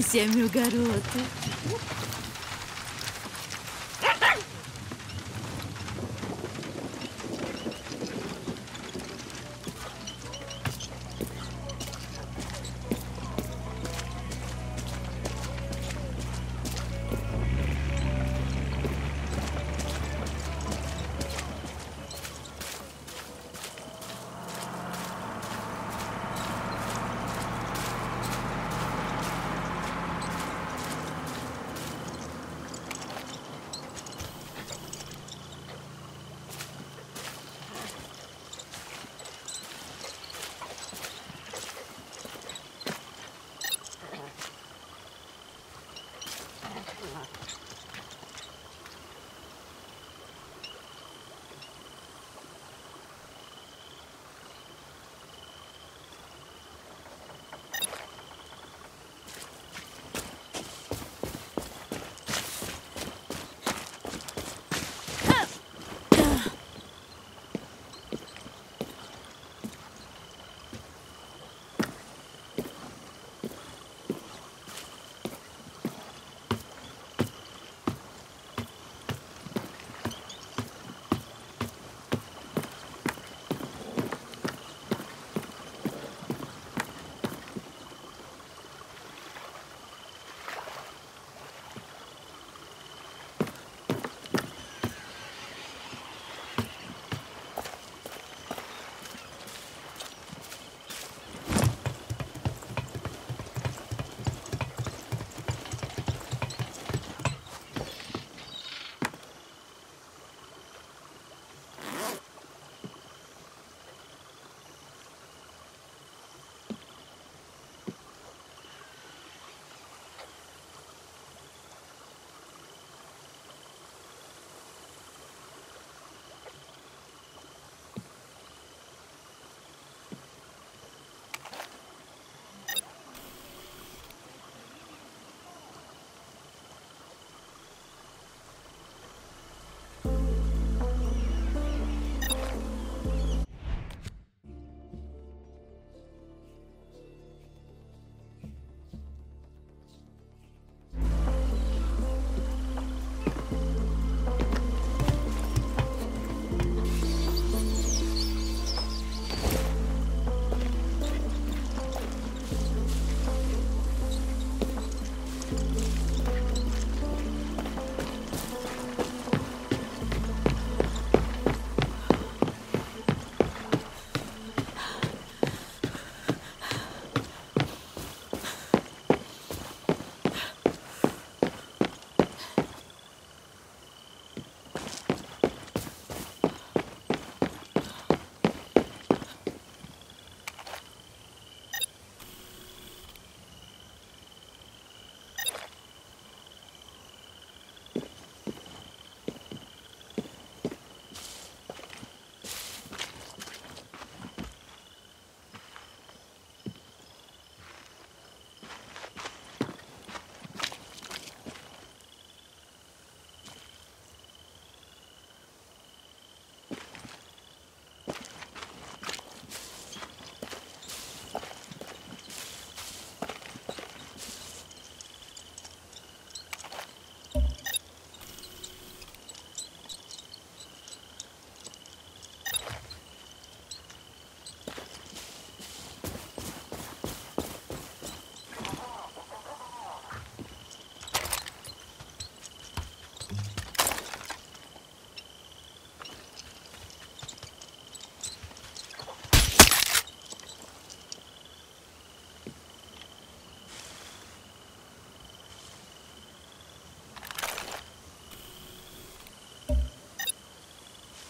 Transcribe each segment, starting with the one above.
Esse é meu garoto.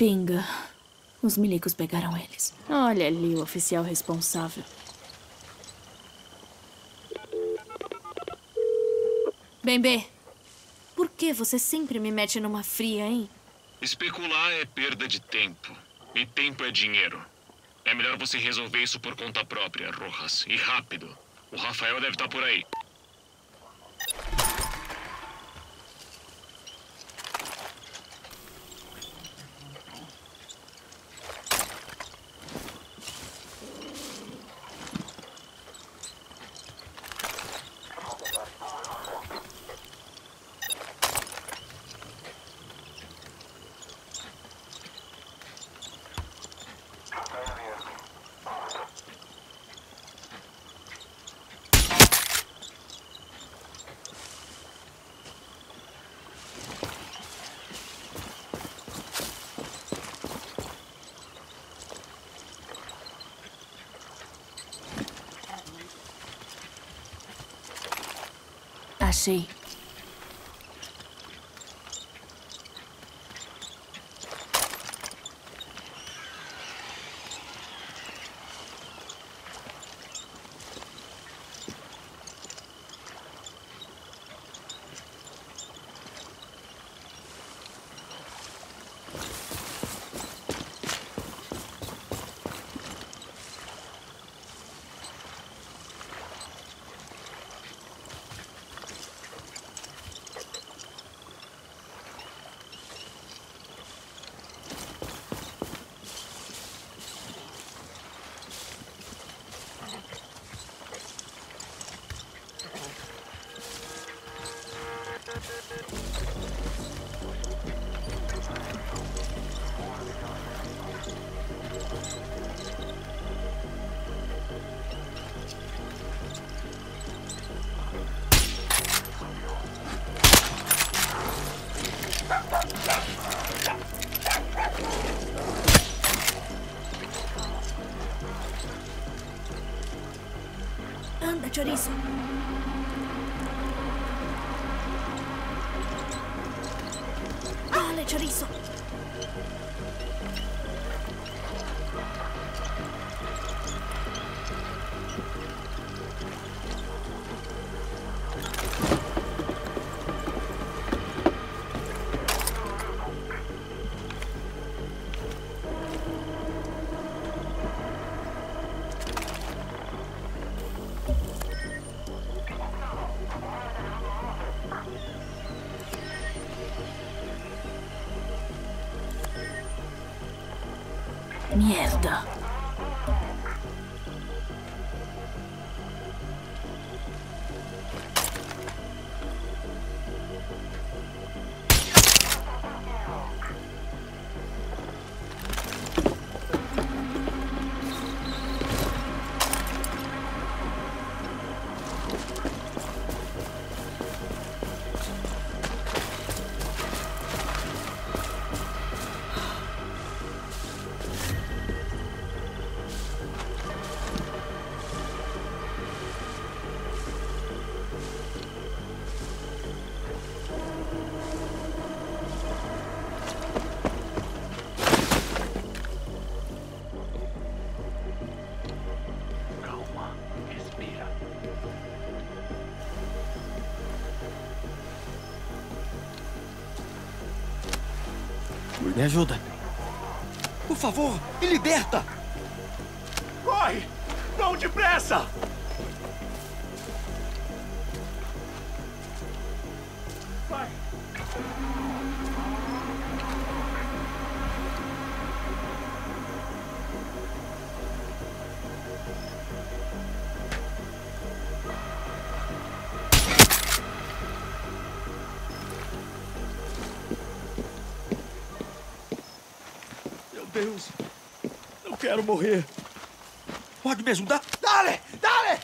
Pinga. Os milicos pegaram eles. Olha ali o oficial responsável. Bem, por que você sempre me mete numa fria, hein? Especular é perda de tempo. E tempo é dinheiro. É melhor você resolver isso por conta própria, Rojas. E rápido. O Rafael deve estar por aí. Achei. Chorizo. Dale, chorizo. Mierda. Me ajuda. Por favor, me liberta! Corre! Não depressa! Deus! Eu quero morrer! Pode me ajudar? Dale! Dale!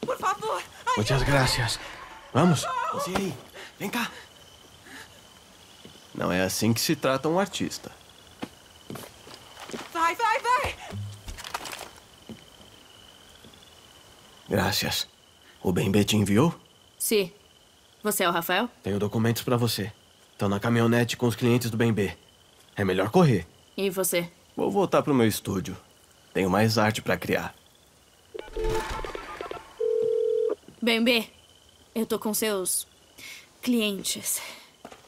Por favor. Muitas graças. Vamos? Você aí, vem cá. Não é assim que se trata um artista. vai, vai, vai. Graças. O Bembe te enviou? Sim. Você é o Rafael? Tenho documentos pra você. Estão na caminhonete com os clientes do Bembe. É melhor correr. E você? Vou voltar pro meu estúdio. Tenho mais arte pra criar. Bem, B, eu tô com seus clientes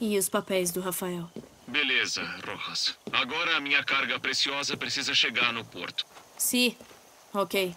e os papéis do Rafael. Beleza, Rojas. Agora a minha carga preciosa precisa chegar no porto. Sim. Ok.